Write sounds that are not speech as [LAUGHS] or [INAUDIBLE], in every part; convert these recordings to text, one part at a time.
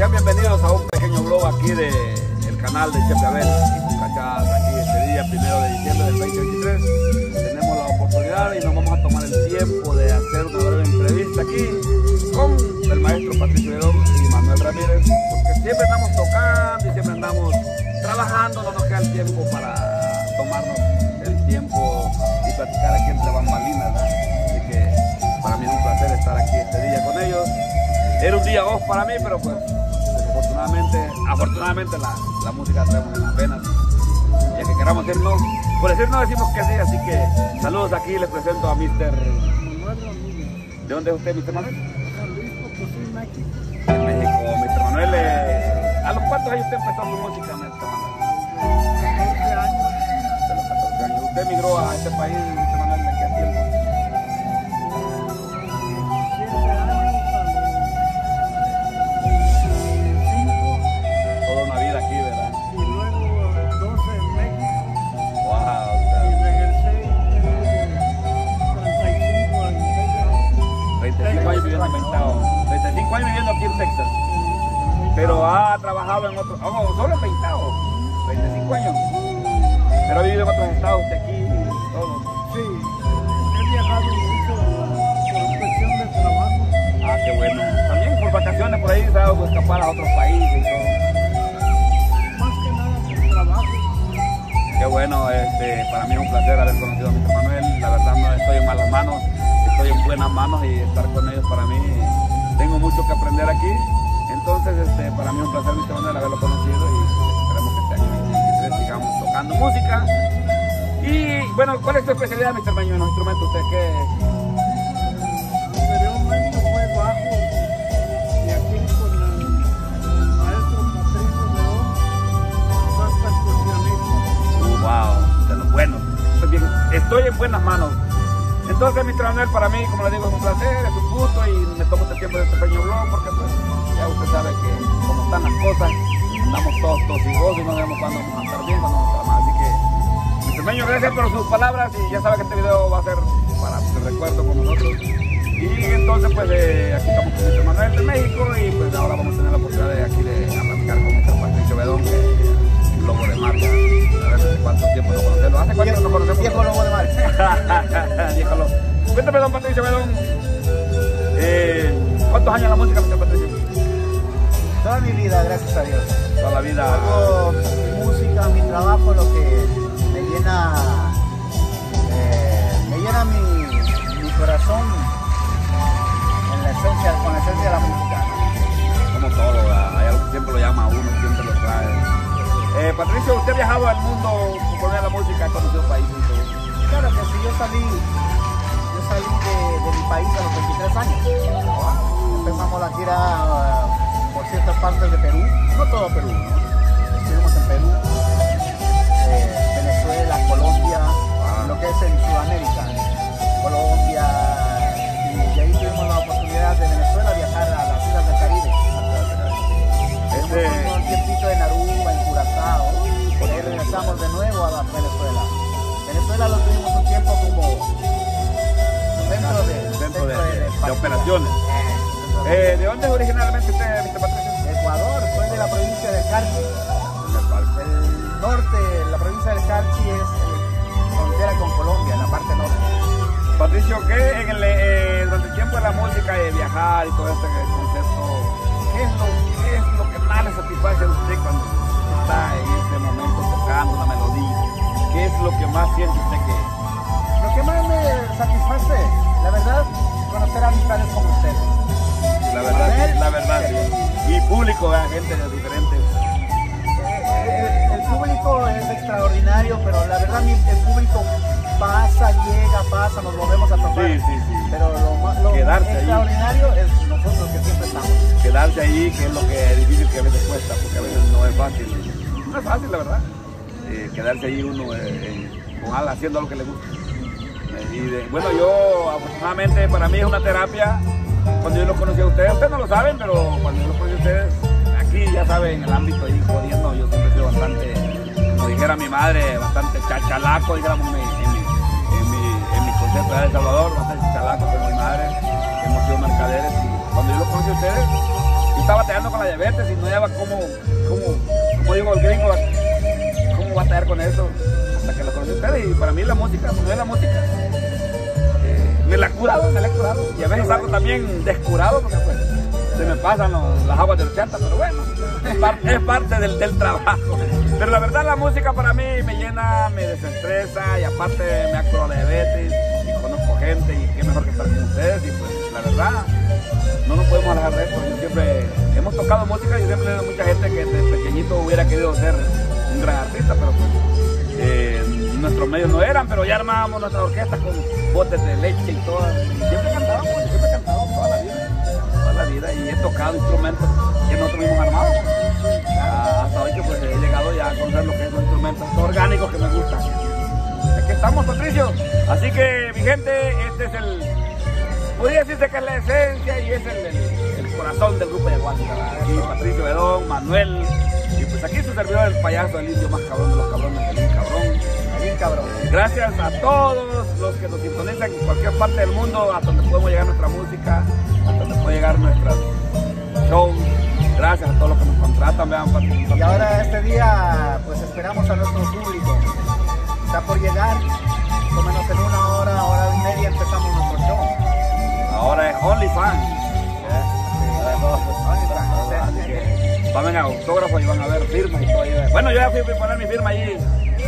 Sean bienvenidos a un pequeño blog aquí del el canal de Chepe Abel y Cucachas aquí este día, primero de diciembre del 2023. Tenemos la oportunidad y nos vamos a tomar el tiempo de hacer una breve entrevista aquí con el maestro Patricio Herón y Manuel Ramírez, porque siempre andamos tocando y siempre andamos trabajando, no nos queda el tiempo para tomarnos el tiempo y platicar aquí entre bambalinas, ¿verdad? Así que para mí es un placer estar aquí este día con ellos. Era un día off para mí, pero pues afortunadamente, afortunadamente la, la música traemos en las venas. Y a que queramos decir no, por decir no decimos que sí, así que saludos aquí, les presento a Mr. Manuel Ramírez, ¿De dónde es usted, Mr. Manuel? San Luis Potosí, México. De México, Mr. Manuel. eh, ¿A los cuántos años usted empezó su música, Mr. Manuel? 14 años, De los 14 años. ¿Usted emigró a este país, Pero ha trabajado en otros. Oh, solo en Ventao. 25 años. Pero ha vivido en otros estados de aquí y todo. Sí, he viajado mucho por cuestión de trabajo. Ah, qué bueno. También por vacaciones por ahí se ha dado escapar a otros países y todo. Más que nada por trabajo. Qué bueno, este, para mí es un placer haber conocido a Mr. Manuel. La verdad no estoy en malas manos, estoy en buenas manos y estar con ellos para mí, tengo mucho que aprender aquí. Entonces, para mí es un placer, Mr. Manuel, haberlo conocido y esperemos que este año 2023 sigamos tocando música. Y bueno, ¿cuál es tu especialidad, Mr. Manuel, en los instrumentos? ¿Usted qué? Estoy en buenas manos. Entonces, Mr. Manuel, para mí, como le digo, es un placer, es un gusto tosigosos y no sabemos cuándo vamos a estar bien, cuándo vamos a estar mal. Así que, Mr. Meño, gracias por sus palabras y ya sabe que este video va a ser para el recuerdo con nosotros. Y entonces, pues, eh, aquí estamos con Mr. Manuel de México y pues ahora vamos a tener la oportunidad de aquí de platicar con Mr. Patricio Bedón, que es un lobo de marca. A ver cuánto tiempo no conocemos. ¿Hace cuánto no conocemos? Viejo lobo de mar. [LAUGHS] Viejo lobo. Cuéntame, don Patricio Bedón. Eh, ¿Cuántos años la música, Mr. Patricio? Toda mi vida, gracias a Dios. Toda la vida. Hago mi música, mi trabajo, lo que me llena, eh, me llena mi, mi corazón en la esencia, con la esencia de la música. Como todo, ¿verdad? hay algo que siempre lo llama a uno, siempre lo trae. Eh, Patricio, usted ha viajado al mundo a la música, ha conocido países. Claro que sí, yo salí, yo salí de, de mi país a los 23 años. Empezamos la gira ciertas partes de Perú, no todo Perú, ¿no? Estuvimos en Perú, eh, Venezuela, Colombia, lo que es en Sudamérica, Colombia, y de ahí tuvimos la oportunidad de Venezuela viajar a las islas del Caribe. Este, Estuvimos un tiempito en Aruba, en Curazao, por ahí regresamos de nuevo a la Venezuela. Venezuela lo tuvimos un tiempo como centro de, Centro de- de operaciones. Eh, eh, ¿De dónde es originalmente usted, Patricio, ¿qué en el, eh, durante el tiempo de la música y de viajar y todo este concepto, ¿qué es, lo, qué es lo que más le satisface a usted cuando está en ese momento tocando una melodía? ¿Qué es lo que más siente usted que Lo que más me satisface, la verdad, conocer amistades como ustedes. la verdad, la verdad, sí. y público, ¿verdad? gente de diferentes. El, el público es extraordinario, pero la verdad el público pasa, llega, pasa, nos volvemos a topar. Sí, sí, sí. Pero lo, más- lo Quedarse ahí. extraordinario es nosotros que siempre estamos. Quedarse ahí, que es lo que es difícil que a veces cuesta, porque a veces no es fácil. No es fácil, la verdad. Eh, quedarse ahí uno eh, eh, con algo, haciendo lo que le gusta. Y de- bueno, yo afortunadamente para mí es una terapia. Cuando yo los conocí a ustedes, ustedes no lo saben, pero cuando yo los conocí a ustedes, aquí ya saben, en el ámbito ahí jodiendo, yo siempre he sido bastante, como dijera mi madre, bastante chachalaco, dijéramos mi, de El Salvador, bastante chachalaco con mi madre, hemos sido mercaderes y cuando yo los conocí a ustedes, está batallando con la diabetes y no lleva cómo, cómo, como digo el gringo, cómo a estar con eso hasta que lo conocí ustedes. Y para mí la música, cuando es la música, eh, me la ha curado, me la ha curado. Y a veces salgo también descurado porque pues se me pasan las aguas del chata, pero bueno, es, par- es parte del, trabajo. Pero la verdad la música para mí me llena, me desestresa y aparte me curado la diabetes gente y qué mejor que estar con ustedes y pues la verdad no nos podemos alejar de siempre hemos tocado música y siempre he mucha gente que desde pequeñito hubiera querido ser un gran artista, pero pues eh, nuestros medios no eran, pero ya armábamos nuestras orquestas con botes de leche y todo. Y siempre cantábamos, yo siempre cantado toda la vida, toda la vida y he tocado Aquí estamos, Patricio. Así que, mi gente, este es el. Podría decirse que es la esencia y es el, el- el corazón del grupo de Aguanta. Aquí Patricio Bedón, Manuel. Y pues aquí su servidor, el payaso, el indio más cabrón de los cabrones, el cabrón. Bien cabrón. Gracias a todos los que nos sintonizan en cualquier parte del mundo, hasta donde podemos llegar nuestra música, hasta donde puede llegar nuestras shows. Gracias a todos los que nos contratan, vean, participan. Y ahora este día, pues esperamos a nuestro público. Está por llegar, o menos en una hora, hora y media empezamos nuestro show. Ahora es OnlyFans. Así que van a ver autógrafos y van a ver firmas y todo ahí. Bueno, yo ya fui a poner mi firma ahí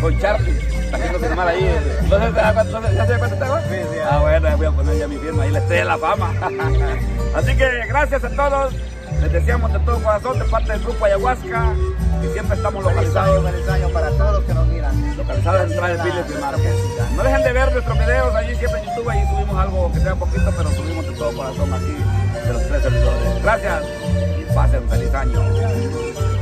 con Charlie, haciendo firmar ahí. Entonces, ¿te das cuenta- entonces, ¿ya se cuenta? Sí, sí, Ah, bueno, ya voy a poner ya mi firma ahí, la estrella de la fama. [LAUGHS] Así que gracias a todos. Les deseamos de todo corazón de parte del grupo Ayahuasca y siempre estamos Feliz año, localizados, feliz año para todos los que nos miran. Localizados en Entrada de. No dejen de ver nuestros videos allí siempre en YouTube, ahí subimos algo que sea poquito, pero subimos de todo corazón aquí de los tres servidores. Gracias y pasen feliz año.